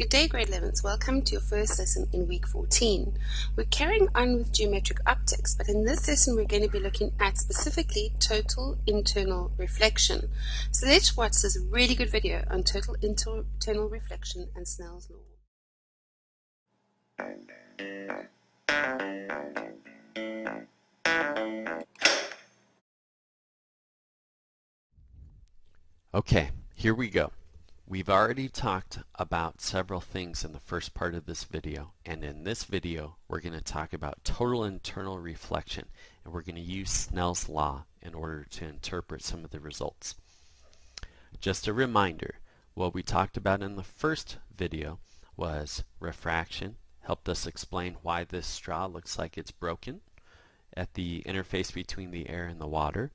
Good day, grade 11s. Welcome to your first lesson in week 14. We're carrying on with geometric optics, but in this lesson we're going to be looking at specifically total internal reflection. So let's watch this really good video on total internal reflection and Snell's law. Okay, here we go. We've already talked about several things in the first part of this video and in this video we're going to talk about total internal reflection and we're going to use Snell's law in order to interpret some of the results. Just a reminder, what we talked about in the first video was refraction, helped us explain why this straw looks like it's broken at the interface between the air and the water.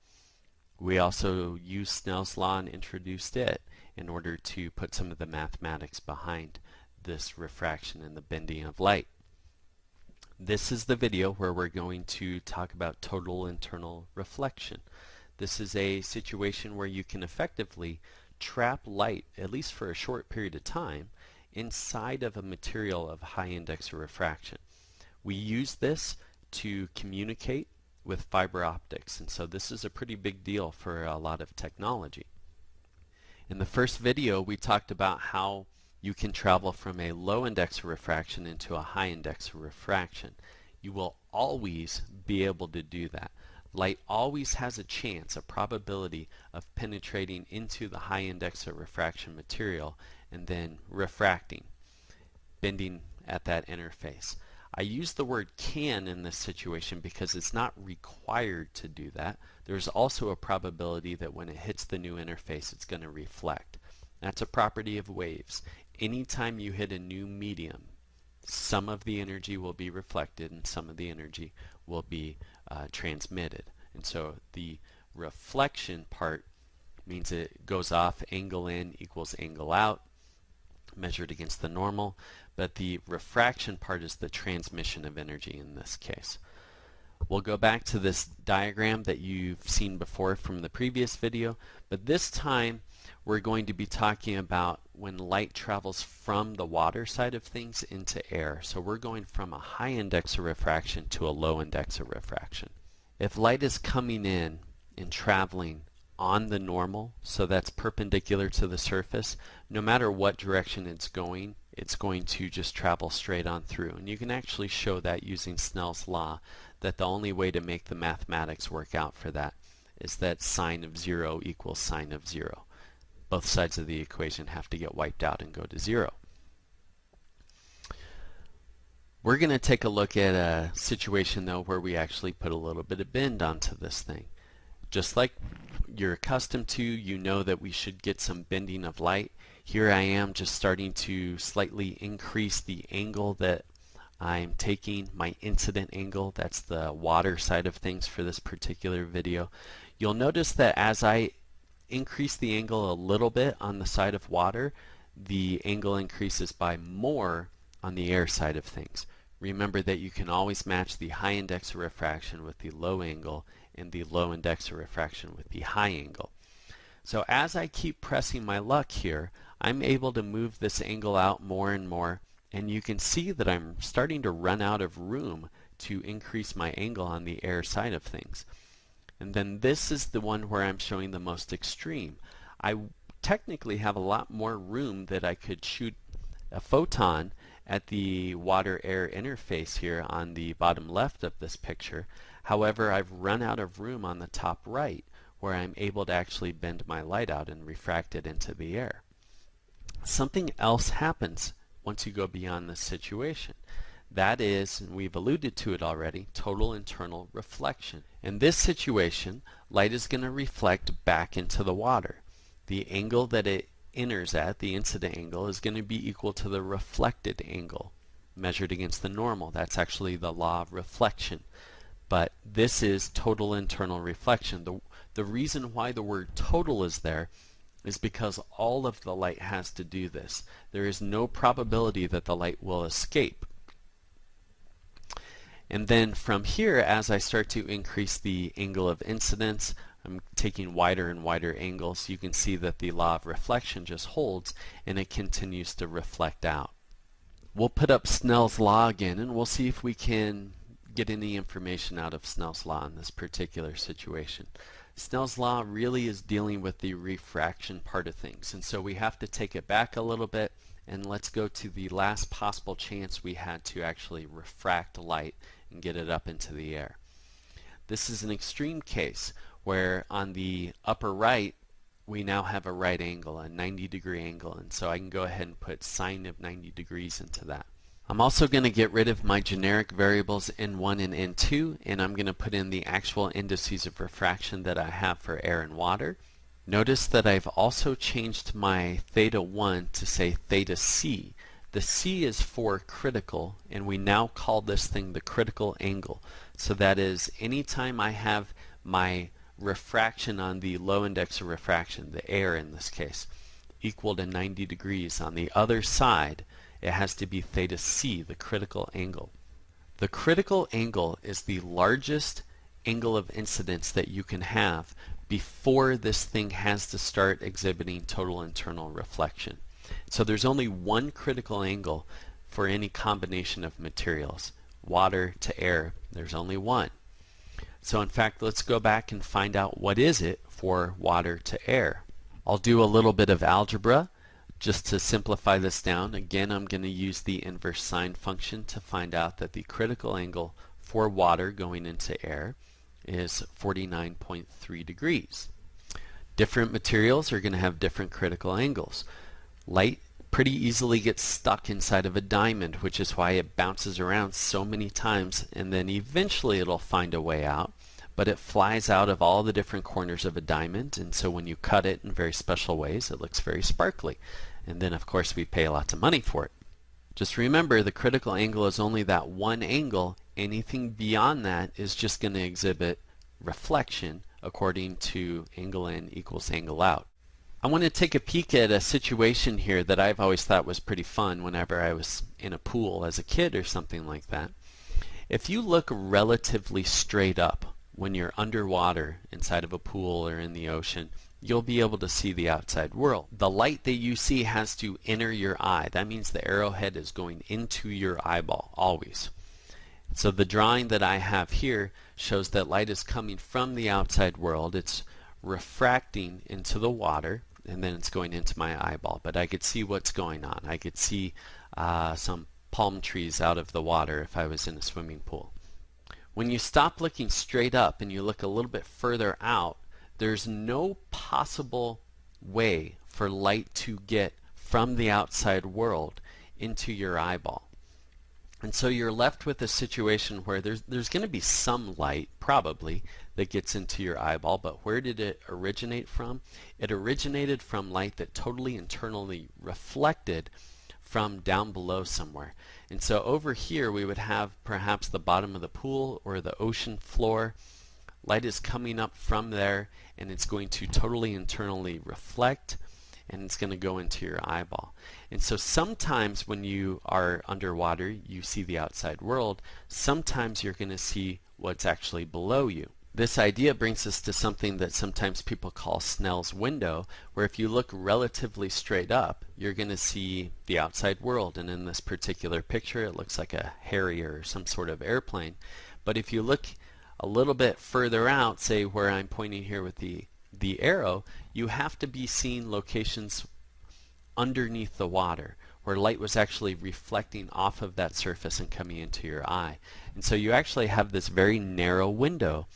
We also used Snell's law and introduced it in order to put some of the mathematics behind this refraction and the bending of light. This is the video where we're going to talk about total internal reflection. This is a situation where you can effectively trap light, at least for a short period of time, inside of a material of high index of refraction. We use this to communicate with fiber optics, and so this is a pretty big deal for a lot of technology. In the first video, we talked about how you can travel from a low index of refraction into a high index of refraction. You will always be able to do that. Light always has a chance, a probability of penetrating into the high index of refraction material and then refracting, bending at that interface. I use the word can in this situation because it's not required to do that. There's also a probability that when it hits the new interface it's going to reflect. That's a property of waves. Anytime you hit a new medium, some of the energy will be reflected and some of the energy will be uh, transmitted. And so the reflection part means it goes off angle in equals angle out measured against the normal, but the refraction part is the transmission of energy in this case. We'll go back to this diagram that you've seen before from the previous video, but this time we're going to be talking about when light travels from the water side of things into air. So we're going from a high index of refraction to a low index of refraction. If light is coming in and traveling on the normal, so that's perpendicular to the surface, no matter what direction it's going, it's going to just travel straight on through. And you can actually show that using Snell's law, that the only way to make the mathematics work out for that is that sine of 0 equals sine of 0. Both sides of the equation have to get wiped out and go to 0. We're going to take a look at a situation though where we actually put a little bit of bend onto this thing. Just like you're accustomed to, you know that we should get some bending of light. Here I am just starting to slightly increase the angle that I'm taking, my incident angle, that's the water side of things for this particular video. You'll notice that as I increase the angle a little bit on the side of water, the angle increases by more on the air side of things. Remember that you can always match the high index of refraction with the low angle and the low index of refraction with the high angle. So as I keep pressing my luck here, I'm able to move this angle out more and more and you can see that I'm starting to run out of room to increase my angle on the air side of things. And then this is the one where I'm showing the most extreme. I technically have a lot more room that I could shoot a photon at the water-air interface here on the bottom left of this picture. However, I've run out of room on the top right where I'm able to actually bend my light out and refract it into the air. Something else happens once you go beyond this situation. That is, and we've alluded to it already, total internal reflection. In this situation, light is going to reflect back into the water. The angle that it enters at, the incident angle, is going to be equal to the reflected angle measured against the normal. That's actually the law of reflection but this is total internal reflection. The, the reason why the word total is there is because all of the light has to do this. There is no probability that the light will escape. And then from here, as I start to increase the angle of incidence, I'm taking wider and wider angles, you can see that the law of reflection just holds and it continues to reflect out. We'll put up Snell's law again and we'll see if we can get any information out of Snell's law in this particular situation. Snell's law really is dealing with the refraction part of things and so we have to take it back a little bit and let's go to the last possible chance we had to actually refract light and get it up into the air. This is an extreme case where on the upper right we now have a right angle, a 90 degree angle, and so I can go ahead and put sine of 90 degrees into that. I'm also going to get rid of my generic variables n1 and n2 and I'm going to put in the actual indices of refraction that I have for air and water. Notice that I've also changed my theta 1 to say theta c. The c is for critical and we now call this thing the critical angle. So that is anytime I have my refraction on the low index of refraction, the air in this case, equal to 90 degrees on the other side, it has to be theta c, the critical angle. The critical angle is the largest angle of incidence that you can have before this thing has to start exhibiting total internal reflection. So there's only one critical angle for any combination of materials. Water to air, there's only one. So in fact, let's go back and find out what is it for water to air. I'll do a little bit of algebra just to simplify this down, again I'm going to use the inverse sine function to find out that the critical angle for water going into air is 49.3 degrees. Different materials are going to have different critical angles. Light pretty easily gets stuck inside of a diamond, which is why it bounces around so many times and then eventually it'll find a way out. But it flies out of all the different corners of a diamond, and so when you cut it in very special ways, it looks very sparkly. And then, of course, we pay lots of money for it. Just remember, the critical angle is only that one angle. Anything beyond that is just going to exhibit reflection according to angle in equals angle out. I want to take a peek at a situation here that I've always thought was pretty fun whenever I was in a pool as a kid or something like that. If you look relatively straight up when you're underwater inside of a pool or in the ocean, you'll be able to see the outside world. The light that you see has to enter your eye. That means the arrowhead is going into your eyeball, always. So the drawing that I have here shows that light is coming from the outside world. It's refracting into the water and then it's going into my eyeball. But I could see what's going on. I could see uh, some palm trees out of the water if I was in a swimming pool. When you stop looking straight up and you look a little bit further out, there's no possible way for light to get from the outside world into your eyeball. And so you're left with a situation where there's there's going to be some light probably that gets into your eyeball, but where did it originate from? It originated from light that totally internally reflected from down below somewhere. And so over here we would have perhaps the bottom of the pool or the ocean floor. Light is coming up from there and it's going to totally internally reflect and it's going to go into your eyeball. And so sometimes when you are underwater you see the outside world. Sometimes you're going to see what's actually below you. This idea brings us to something that sometimes people call Snell's window, where if you look relatively straight up, you're going to see the outside world. And in this particular picture, it looks like a Harrier or some sort of airplane. But if you look a little bit further out, say where I'm pointing here with the, the arrow, you have to be seeing locations underneath the water where light was actually reflecting off of that surface and coming into your eye. And so you actually have this very narrow window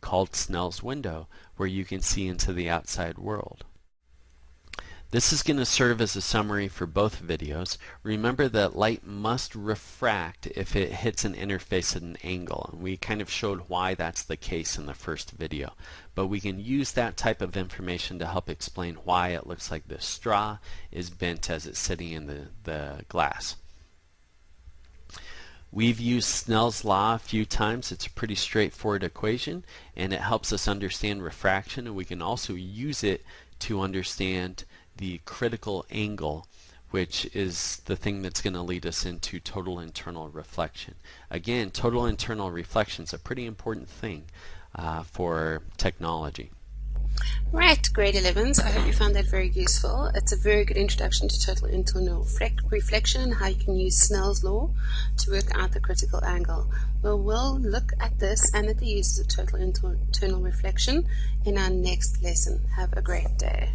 called Snell's window where you can see into the outside world. This is going to serve as a summary for both videos. Remember that light must refract if it hits an interface at an angle. And we kind of showed why that's the case in the first video. But we can use that type of information to help explain why it looks like the straw is bent as it's sitting in the, the glass. We've used Snell's law a few times. It's a pretty straightforward equation and it helps us understand refraction and we can also use it to understand the critical angle which is the thing that's going to lead us into total internal reflection. Again, total internal reflection is a pretty important thing uh, for technology. Right, grade 11s, I hope you found that very useful. It's a very good introduction to total internal reflection and how you can use Snell's law to work out the critical angle. Well, we'll look at this and at the uses of total internal reflection in our next lesson. Have a great day.